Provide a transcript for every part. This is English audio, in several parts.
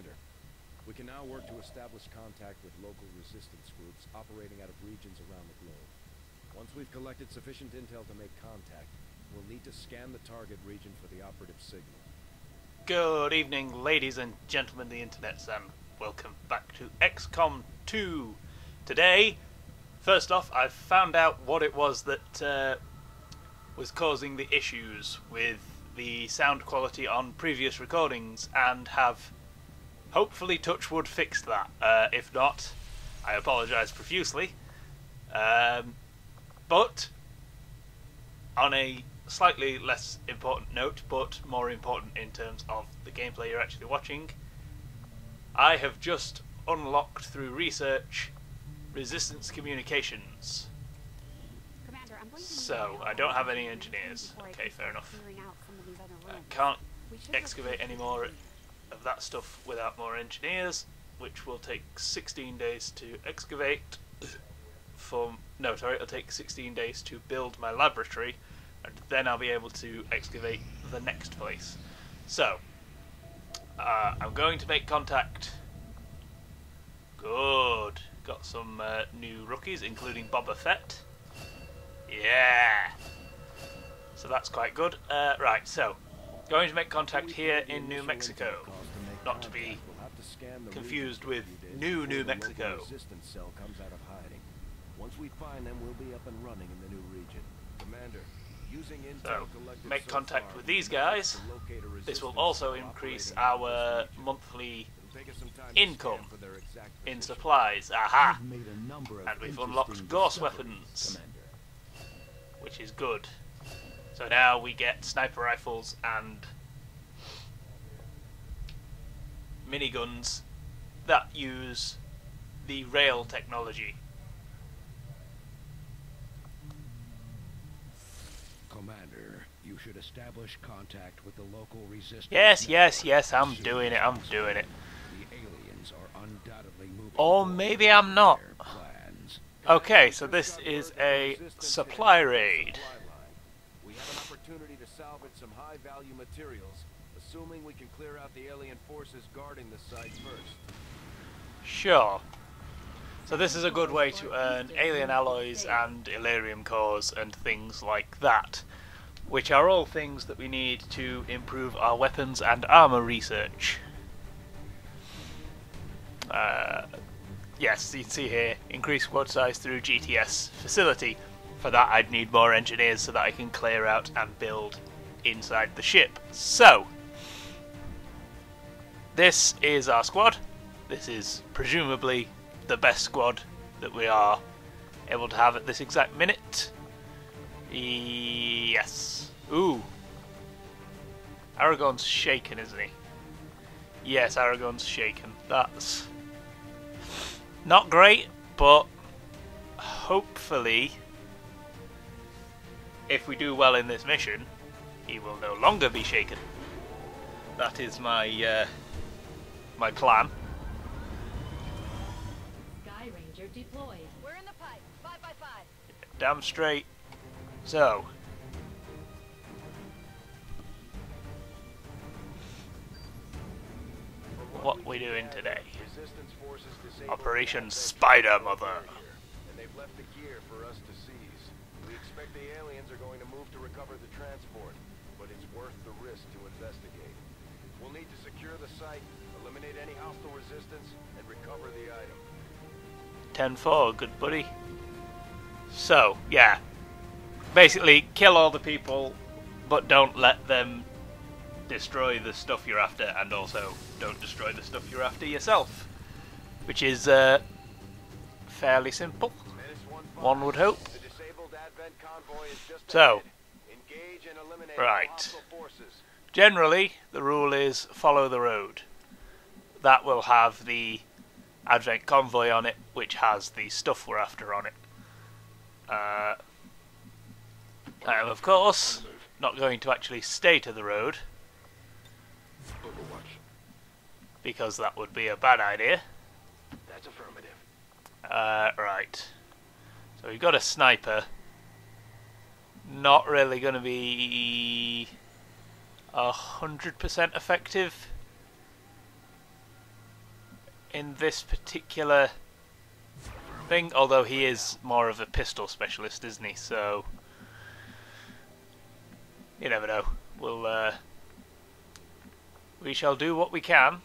Commander, we can now work to establish contact with local resistance groups operating out of regions around the globe. Once we've collected sufficient intel to make contact, we'll need to scan the target region for the operative signal. Good evening, ladies and gentlemen of the internet, and welcome back to XCOM 2. Today, first off, I've found out what it was that uh, was causing the issues with the sound quality on previous recordings and have hopefully Touchwood fixed that. Uh, if not, I apologise profusely. Um, but on a slightly less important note, but more important in terms of the gameplay you're actually watching, I have just unlocked through research resistance communications. Commander, I'm wondering So, I don't have any engineers. Okay, fair enough. clearing out some of these other I can't excavate anymore any more people. Of that stuff without more engineers, which will take 16 days to excavate. For no, sorry, it'll take 16 days to build my laboratory, and then I'll be able to excavate the next place. So, uh, I'm going to make contact. Good. Got some uh, new rookies, including Boba Fett. Yeah. So that's quite good. Uh, right, so going to make contact here in New Mexico. Not to be We'll have to scan the confused region for a with New New Mexico. resistance cell comes out of hiding. Once we find them, we'll be up and running in the new region. Commander, using intel So, make contact with these guys. to locate a This will also increase operating out of our monthly It'll take us some time to income for their exact in supplies. Aha! Made a number of And we've unlocked Gauss weapons. Which is good. So now we get sniper rifles and miniguns that use the rail technology. Commander, you should establish contact with the local resistance. Yes, yes, yes, I'm doing it, I'm doing it. The aliens are undoubtedly moving Or maybe I'm not. plans. Okay, so this is a supply raid. We have an opportunity to salvage some high-value materials, assuming we can clear out the alien forces guarding the site first. Sure. So this is a good way to earn alien alloys and Elerium cores and things like that, which are all things that we need to improve our weapons and armor research. Uh, yes, you can see here, increase squad size through GTS facility. For that I'd need more engineers so that I can clear out and build inside the ship. So, this is our squad. This is presumably the best squad that we are able to have at this exact minute. Yes. Ooh. Aragorn's shaken, isn't he? Yes, Aragorn's shaken. That's not great, but hopefully, if we do well in this mission, he will no longer be shaken. That is my uh, my plan. Skyranger deployed. We're in the pipe. Five by five. Damn straight. So. What we doing today? Resistance forces disabled Operation Spider Mother. And they've left the gear for us to seize. We expect the aliens are going to move to recover the transport, but it's worth the risk to investigate. We'll need to secure the site, eliminate any hostile resistance, and recover the item. 10-4, good buddy. So, yeah. Basically, kill all the people, but don't let them destroy the stuff you're after, and also don't destroy the stuff you're after yourself. Which is uh, fairly simple, 1-5, would hope. The disabled Advent convoy is just So. Engage and eliminate right. All hostile forces. Generally, the rule is follow the road. That will have the Advent convoy on it, which has the stuff we're after on it. Uh, I am, of course, not going to actually stay to the road, Overwatch. because that would be a bad idea. That's affirmative. Uh, right. So we've got a sniper. Not really going to be a hundred percent effective. in this particular thing, although he is more of a pistol specialist, isn't he? So you never know. We'll uh, we shall do what we can.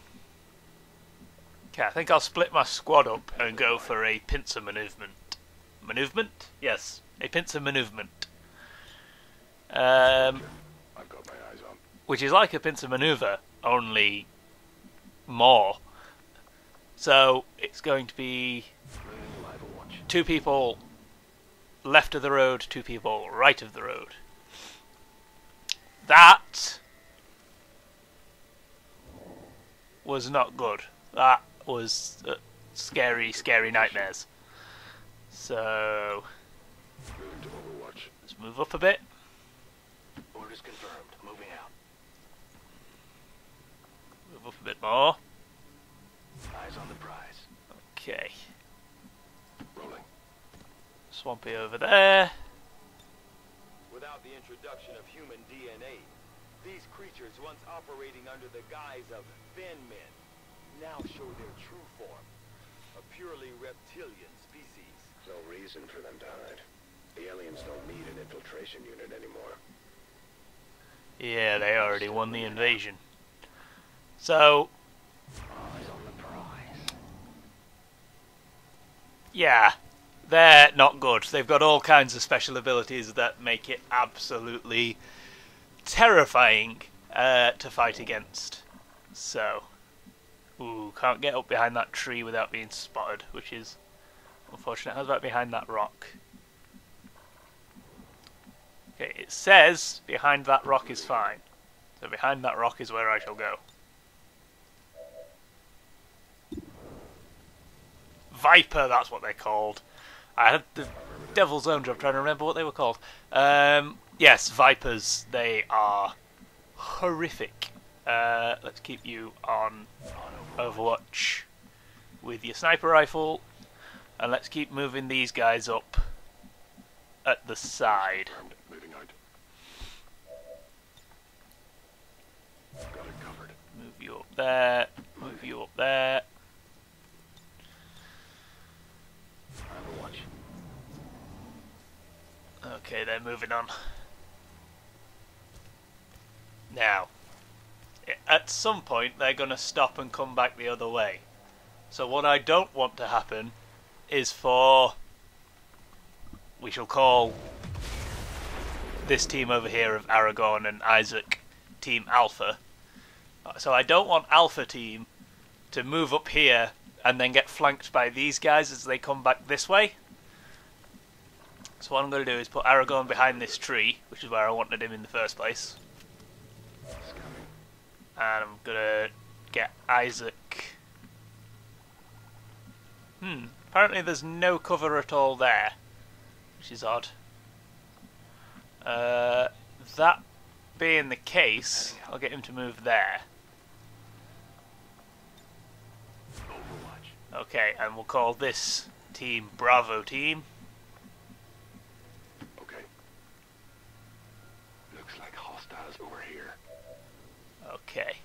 Okay, I think I'll split my squad up and go for a pincer maneuvement. Maneuvement? Yes, a pincer maneuvement. Um, I've got my eyes on. Which is like a pincer maneuver, only more. So it's going to be two people left of the road, two people right of the road. That was not good. That was uh, scary, scary nightmares. So let's move up a bit. Orders confirmed. Moving out. Move up a bit more. Eyes on the prize. Okay. Rolling. Swampy over there. Without the introduction of human DNA, these creatures once operating under the guise of thin men now show their true form, a purely reptilian species. No reason for them to hide. The aliens don't need an infiltration unit anymore. Yeah, they already won the invasion. So, yeah, they're not good. They've got all kinds of special abilities that make it absolutely terrifying uh, to fight against. So, ooh, can't get up behind that tree without being spotted, which is unfortunate. How's about behind that rock? Okay, it says behind that rock is fine. So behind that rock is where I shall go. Viper, that's what they're called. I had the Devil's Own job trying to remember what they were called. Um, yes, Vipers. They are horrific. Uh, let's keep you on Overwatch with your sniper rifle, and let's keep moving these guys up at the side. Move you up there. Move you up there. Overwatch. Okay, they're moving on. Now, at some point they're going to stop and come back the other way. So what I don't want to happen is for we shall call this team over here of Aragorn and Isaac Team Alpha. So I don't want Alpha Team to move up here and then get flanked by these guys as they come back this way. So what I'm going to do is put Aragorn behind this tree, which is where I wanted him in the first place. And I'm going to get Isaac. Hmm, apparently there's no cover at all there, which is odd. Uh, that being the case, I'll get him to move there. Okay, and we'll call this team Bravo Team. Okay. Looks like hostiles over here. Okay.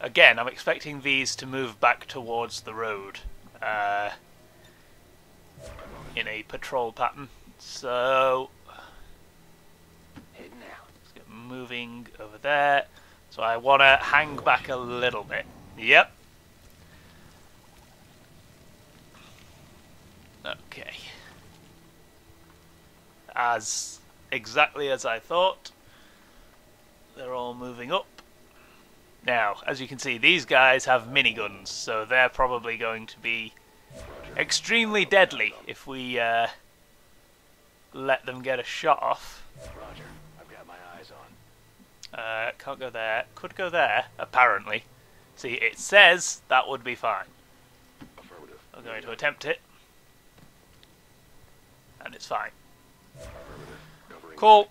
Again, I'm expecting these to move back towards the road uh, in a patrol pattern. So, Heading out. let's get moving over there. So I want to hang back a little bit. Yep. Okay. As exactly as I thought. They're all moving up. Now, as you can see, these guys have miniguns, so they're probably going to be extremely deadly if we uh, let them get a shot off. Roger. I've got my eyes on. Uh, can't go there. Could go there, apparently. See, it says that would be fine. Affirmative. I'm going to attempt it. And it's fine. Cool.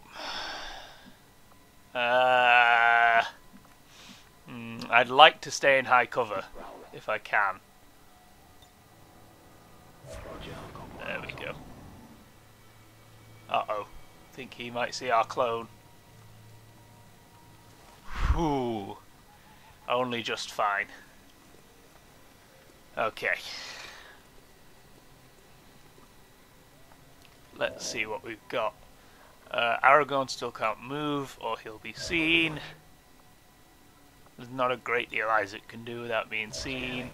Uh, mm, I'd like to stay in high cover, if I can. There we go. Uh-oh. Think he might see our clone. Whew. Only just fine. Okay. Let's see what we've got. Uh, Aragorn still can't move, or he'll be seen. There's not a great deal Isaac can do without being seen,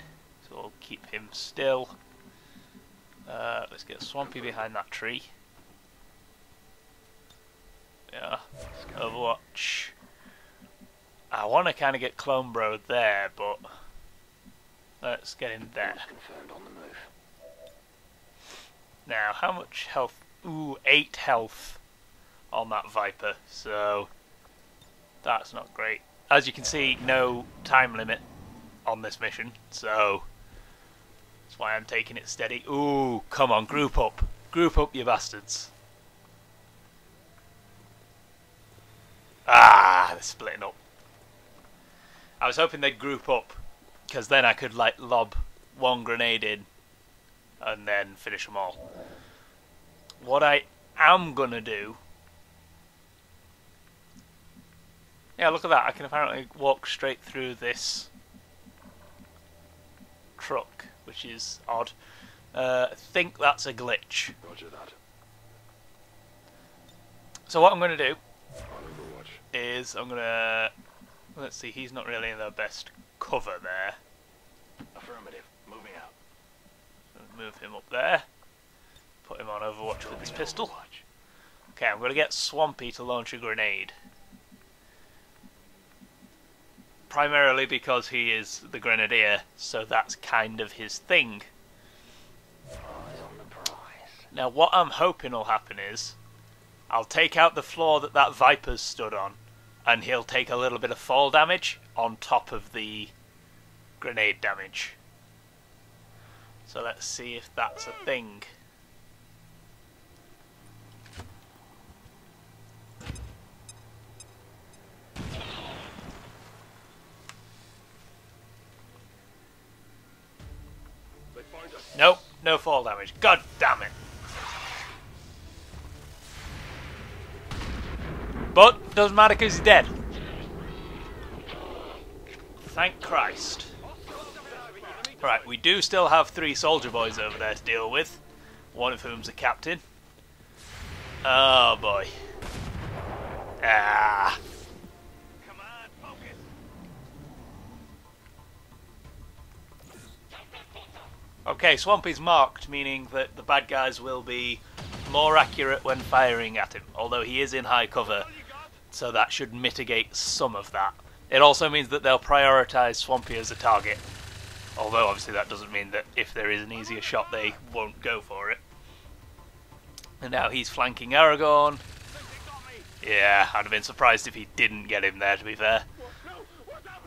so we'll keep him still. Uh, let's get Swampy behind that tree. Yeah, Overwatch. I want to kind of get Clone Bro there, but let's get him there. Now, how much health? Ooh, 8 health on that Viper, so that's not great. As you can see, no time limit on this mission, so that's why I'm taking it steady. Ooh, come on, group up. Group up, you bastards. Ah, they're splitting up. I was hoping they'd group up, because then I could, like, lob one grenade in and then finish them all. What I am gonna do. Yeah, look at that. I can apparently walk straight through this truck, which is odd. Uh, I think that's a glitch. Roger that. So what I'm gonna do is I'm gonna let's see. He's not really in the best cover there. Affirmative. Moving out. Move him up there. Put him on Overwatch with his pistol. Okay, I'm going to get Swampy to launch a grenade. Primarily because he is the grenadier, so that's kind of his thing. Now, what I'm hoping will happen is, I'll take out the floor that that Viper's stood on, and he'll take a little bit of fall damage on top of the grenade damage. So let's see if that's a thing. Damage. God damn it. But, doesn't matter because he's dead. Thank Christ. Right, we do still have three soldier boys over there to deal with. One of whom's a captain. Oh boy. Ah. Okay, Swampy's marked, meaning that the bad guys will be more accurate when firing at him, although he is in high cover, so that should mitigate some of that. It also means that they'll prioritise Swampy as a target, although obviously that doesn't mean that if there is an easier shot they won't go for it. And now he's flanking Aragorn. Yeah, I'd have been surprised if he didn't get him there, to be fair.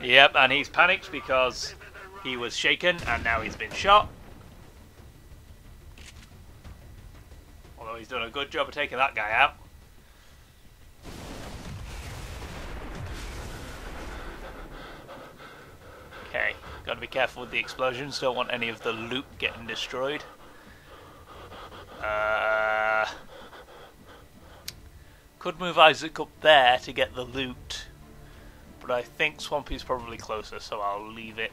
Yep, and he's panicked because he was shaken and now he's been shot. He's done a good job of taking that guy out. Okay, gotta be careful with the explosions, don't want any of the loot getting destroyed. Uh, could move Isaac up there to get the loot, but I think Swampy's probably closer, so I'll leave it.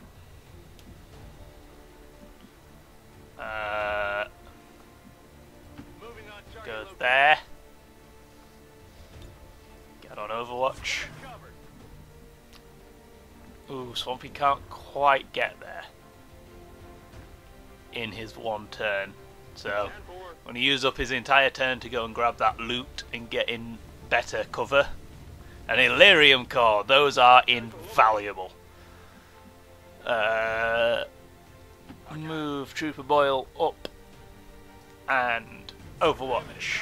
Swampy can't quite get there in his one turn. So, for I'm going use up his entire turn to go and grab that loot and get in better cover. An Elerium core, those are invaluable. Uh, move Trooper Boyle up and Overwatch.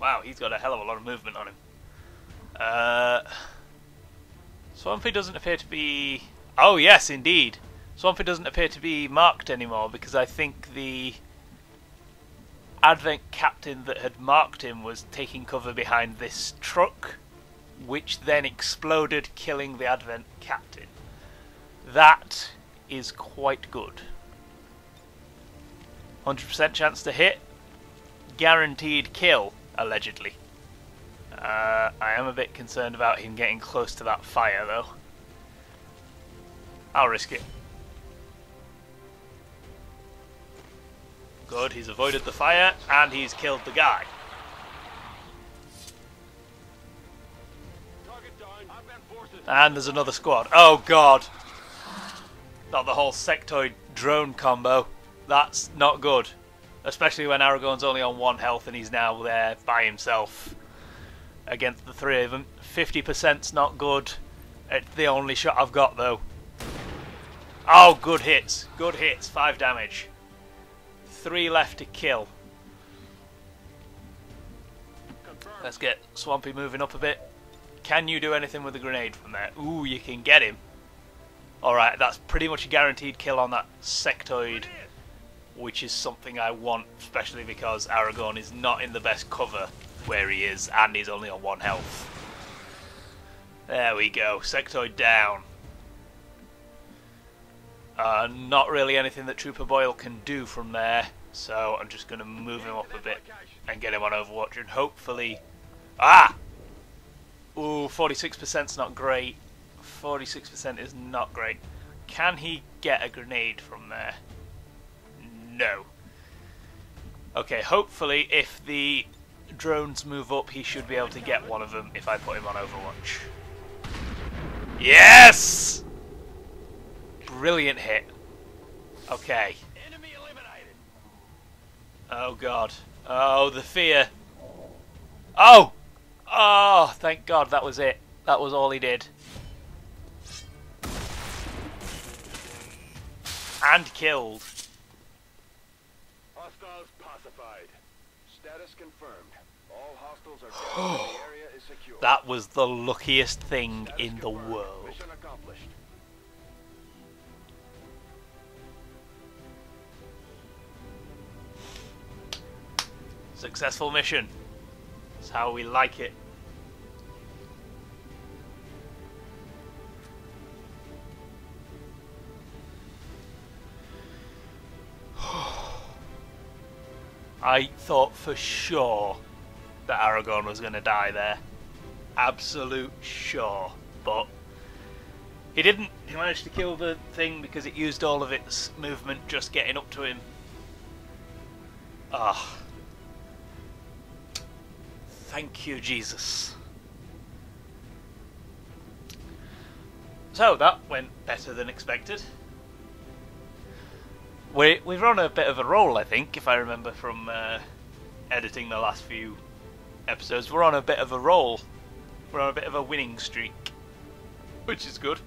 Wow, he's got a hell of a lot of movement on him. Uh, Swampy doesn't appear to be. Oh, yes, indeed. Swampy doesn't appear to be marked anymore because I think the Advent captain that had marked him was taking cover behind this truck, which then exploded, killing the Advent captain. That is quite good. 100% chance to hit, guaranteed kill, allegedly. Uh, I am a bit concerned about him getting close to that fire, though. I'll risk it. Good, he's avoided the fire and he's killed the guy. And there's another squad. Oh god. Not the whole sectoid drone combo. That's not good. Especially when Aragorn's only on one health and he's now there by himself against the three of them. 50%'s not good. It's the only shot I've got though. Oh, good hits. Good hits. Five damage. Three left to kill. Let's get Swampy moving up a bit. Can you do anything with a grenade from there? Ooh, you can get him. Alright, that's pretty much a guaranteed kill on that sectoid, which is something I want, especially because Aragorn is not in the best cover where he is, and he's only on one health. There we go, sectoid down. Uh, not really anything that Trooper Boyle can do from there, so I'm just going to move him up a bit and get him on Overwatch, and hopefully... Ah! Ooh, 46%'s not great. 46% is not great. Can he get a grenade from there? No. Okay, hopefully if the drones move up, he should be able to get one of them if I put him on Overwatch. Yes! Brilliant hit. Okay. Enemy eliminated. Oh god. Oh, the fear. Oh! Oh, thank god that was it. That was all he did. And killed. Hostiles pacified. Status confirmed. All hostiles are down and the area is secure. That was the luckiest thing Status in the world. Successful mission. That's how we like it. I thought for sure that Aragorn was going to die there. Absolute sure. But he didn't. He managed to kill the thing because it used all of its movement just getting up to him. Ah. Thank you, Jesus. So that went better than expected. We we're on a bit of a roll, I think, if I remember from uh, editing the last few episodes. We're on a bit of a roll. We're on a bit of a winning streak, which is good.